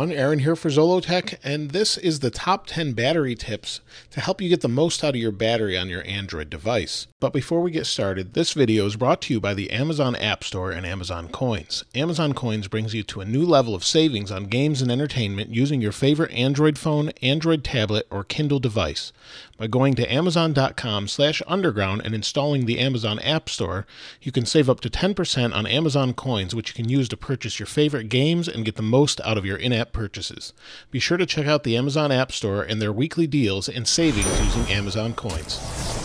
everyone, Aaron here for Zollotech, and this is the top 10 battery tips to help you get the most out of your battery on your Android device. But before we get started, this video is brought to you by the Amazon App Store and Amazon Coins. Amazon Coins brings you to a new level of savings on games and entertainment using your favorite Android phone, Android tablet, or Kindle device. By going to amazon.com slash underground and installing the Amazon App Store, you can save up to 10% on Amazon Coins, which you can use to purchase your favorite games and get the most out of your in purchases. Be sure to check out the Amazon App Store and their weekly deals and savings using Amazon Coins.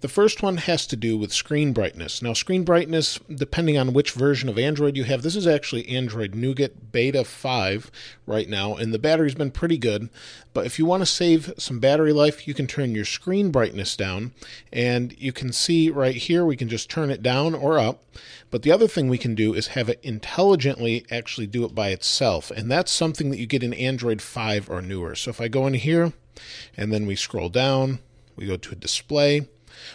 The first one has to do with screen brightness. Now, screen brightness, depending on which version of Android you have, this is actually Android Nougat Beta 5 right now, and the battery's been pretty good. But if you want to save some battery life, you can turn your screen brightness down, and you can see right here, we can just turn it down or up. But the other thing we can do is have it intelligently actually do it by itself, and that's something that you get in Android 5 or newer. So if I go in here, and then we scroll down, we go to a display,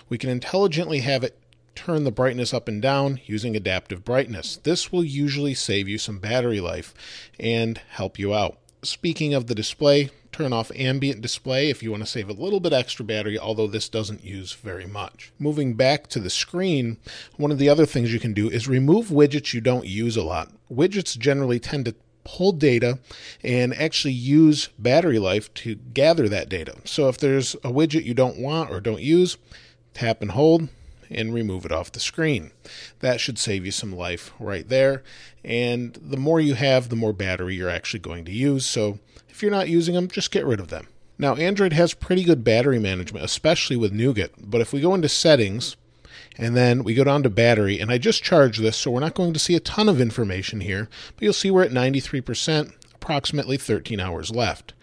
we can intelligently have it turn the brightness up and down using adaptive brightness. This will usually save you some battery life and help you out. Speaking of the display, turn off ambient display if you want to save a little bit extra battery, although this doesn't use very much. Moving back to the screen, one of the other things you can do is remove widgets you don't use a lot. Widgets generally tend to pull data and actually use battery life to gather that data. So if there's a widget you don't want or don't use, tap and hold and remove it off the screen. That should save you some life right there. And the more you have, the more battery you're actually going to use. So if you're not using them, just get rid of them. Now, Android has pretty good battery management, especially with Nougat. But if we go into settings and then we go down to battery, and I just charged this, so we're not going to see a ton of information here, but you'll see we're at 93%, approximately 13 hours left.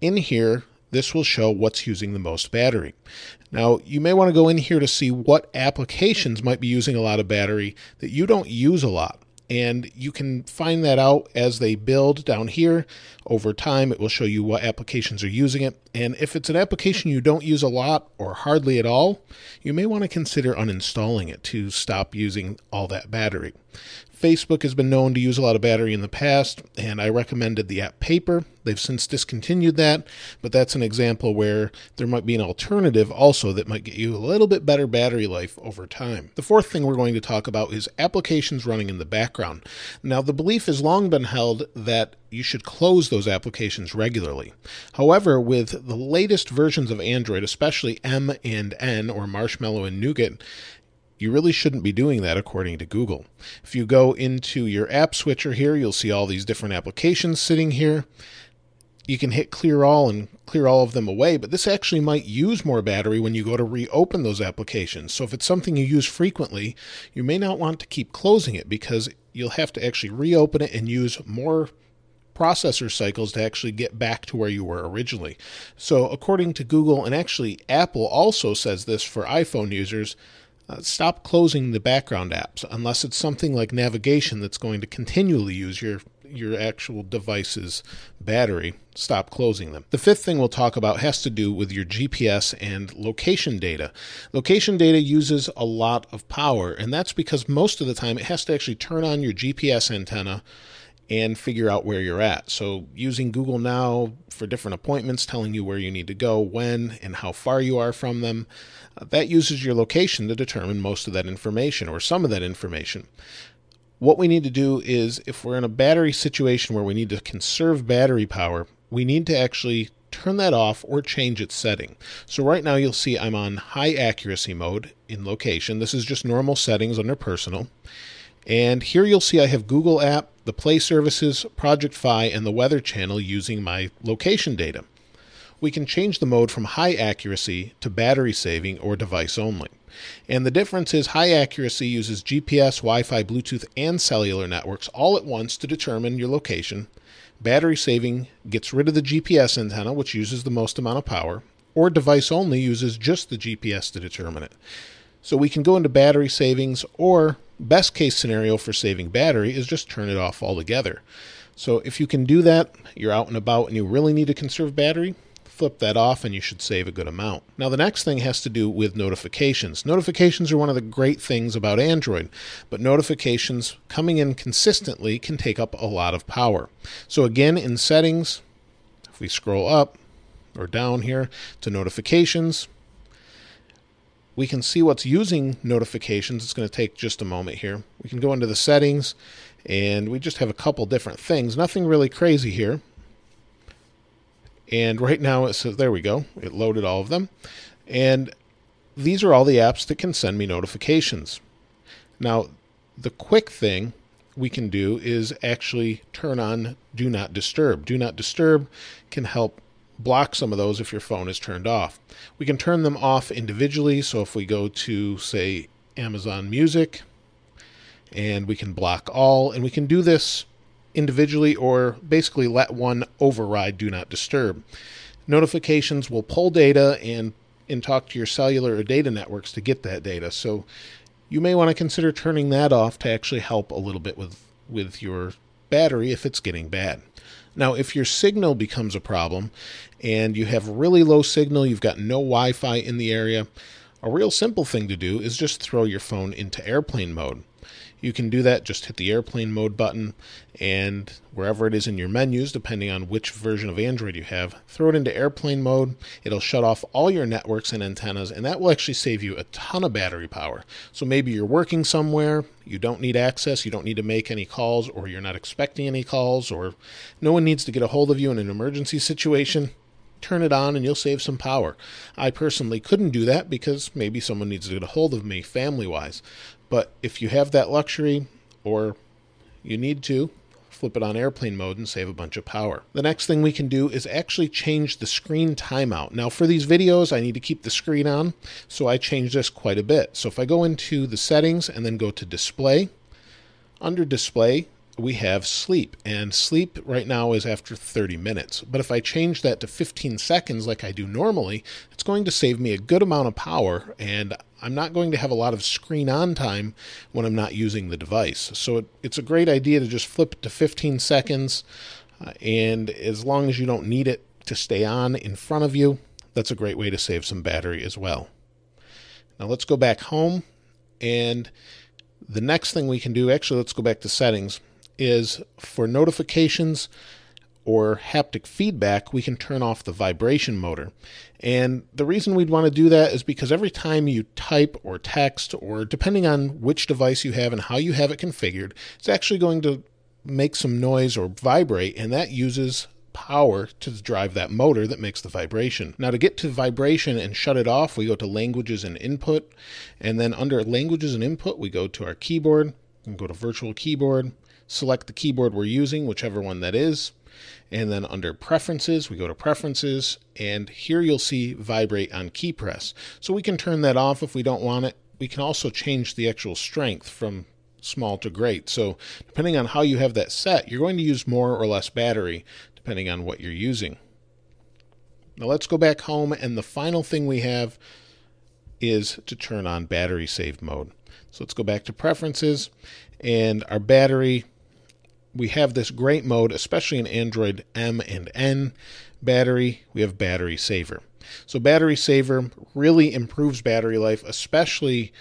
In here, this will show what's using the most battery. Now, you may want to go in here to see what applications might be using a lot of battery that you don't use a lot. And you can find that out as they build down here. Over time, it will show you what applications are using it. And if it's an application you don't use a lot or hardly at all, you may want to consider uninstalling it to stop using all that battery. Facebook has been known to use a lot of battery in the past, and I recommended the app Paper. They've since discontinued that, but that's an example where there might be an alternative also that might get you a little bit better battery life over time. The fourth thing we're going to talk about is applications running in the background. Now, the belief has long been held that you should close those applications regularly. However, with the latest versions of Android, especially M and N or Marshmallow and Nougat, you really shouldn't be doing that according to Google. If you go into your app switcher here, you'll see all these different applications sitting here. You can hit clear all and clear all of them away, but this actually might use more battery when you go to reopen those applications. So if it's something you use frequently, you may not want to keep closing it because you'll have to actually reopen it and use more processor cycles to actually get back to where you were originally. So, according to Google, and actually Apple also says this for iPhone users, uh, stop closing the background apps unless it's something like navigation that's going to continually use your your actual device's battery, stop closing them. The fifth thing we'll talk about has to do with your GPS and location data. Location data uses a lot of power, and that's because most of the time it has to actually turn on your GPS antenna and figure out where you're at. So, using Google Now for different appointments, telling you where you need to go, when, and how far you are from them, uh, that uses your location to determine most of that information or some of that information. What we need to do is, if we're in a battery situation where we need to conserve battery power, we need to actually turn that off or change its setting. So right now you'll see I'm on high accuracy mode in location. This is just normal settings under personal. And here you'll see I have Google app, the Play Services, Project Fi, and the Weather Channel using my location data. We can change the mode from high accuracy to battery saving or device only. And the difference is high accuracy uses GPS, Wi Fi, Bluetooth, and cellular networks all at once to determine your location. Battery saving gets rid of the GPS antenna, which uses the most amount of power, or device only uses just the GPS to determine it. So we can go into battery savings, or best case scenario for saving battery is just turn it off altogether. So if you can do that, you're out and about and you really need to conserve battery, flip that off and you should save a good amount. Now, the next thing has to do with notifications. Notifications are one of the great things about Android, but notifications coming in consistently can take up a lot of power. So, again, in settings, if we scroll up or down here to notifications, we can see what's using notifications. It's going to take just a moment here. We can go into the settings and we just have a couple different things. Nothing really crazy here. And right now it says, there we go, it loaded all of them. And these are all the apps that can send me notifications. Now, the quick thing we can do is actually turn on Do Not Disturb. Do Not Disturb can help block some of those if your phone is turned off. We can turn them off individually. So if we go to, say, Amazon Music, and we can block all, and we can do this individually or basically let one override do not disturb. Notifications will pull data and, and talk to your cellular or data networks to get that data. So you may want to consider turning that off to actually help a little bit with, with your battery if it's getting bad. Now, if your signal becomes a problem and you have really low signal, you've got no Wi Fi in the area, a real simple thing to do is just throw your phone into airplane mode. You can do that, just hit the airplane mode button, and wherever it is in your menus, depending on which version of Android you have, throw it into airplane mode. It'll shut off all your networks and antennas, and that will actually save you a ton of battery power. So maybe you're working somewhere, you don't need access, you don't need to make any calls, or you're not expecting any calls, or no one needs to get a hold of you in an emergency situation turn it on and you'll save some power. I personally couldn't do that because maybe someone needs to get a hold of me family wise. But if you have that luxury or you need to, flip it on airplane mode and save a bunch of power. The next thing we can do is actually change the screen timeout. Now for these videos, I need to keep the screen on, so I change this quite a bit. So if I go into the settings and then go to display, under display, we have sleep, and sleep right now is after 30 minutes. But if I change that to 15 seconds like I do normally, it's going to save me a good amount of power, and I'm not going to have a lot of screen on time when I'm not using the device. So it, it's a great idea to just flip to 15 seconds, uh, and as long as you don't need it to stay on in front of you, that's a great way to save some battery as well. Now let's go back home, and the next thing we can do, actually, let's go back to settings is for notifications or haptic feedback, we can turn off the vibration motor. And the reason we'd want to do that is because every time you type or text, or depending on which device you have and how you have it configured, it's actually going to make some noise or vibrate, and that uses power to drive that motor that makes the vibration. Now, to get to vibration and shut it off, we go to languages and input, and then under languages and input, we go to our keyboard and go to virtual keyboard select the keyboard we're using, whichever one that is. And then under preferences, we go to preferences, and here you'll see vibrate on key press. So we can turn that off if we don't want it. We can also change the actual strength from small to great. So depending on how you have that set, you're going to use more or less battery depending on what you're using. Now let's go back home, and the final thing we have is to turn on battery save mode. So let's go back to preferences, and our battery we have this great mode, especially in Android M and N battery. We have Battery Saver. So, Battery Saver really improves battery life, especially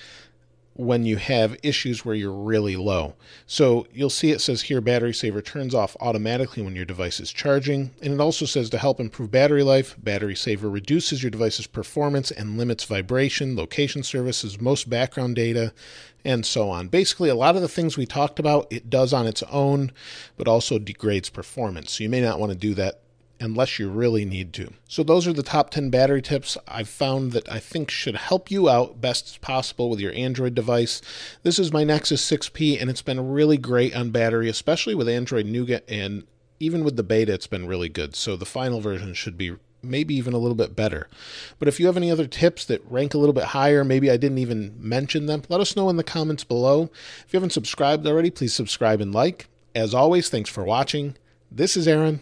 when you have issues where you're really low. So you'll see it says here battery saver turns off automatically when your device is charging. And it also says to help improve battery life, battery saver reduces your device's performance and limits vibration, location services, most background data, and so on. Basically, a lot of the things we talked about, it does on its own, but also degrades performance. So you may not want to do that unless you really need to. So, those are the top 10 battery tips I've found that I think should help you out best as possible with your Android device. This is my Nexus 6P, and it's been really great on battery, especially with Android Nougat, and even with the beta, it's been really good. So, the final version should be maybe even a little bit better. But if you have any other tips that rank a little bit higher, maybe I didn't even mention them, let us know in the comments below. If you haven't subscribed already, please subscribe and like. As always, thanks for watching. This is Aaron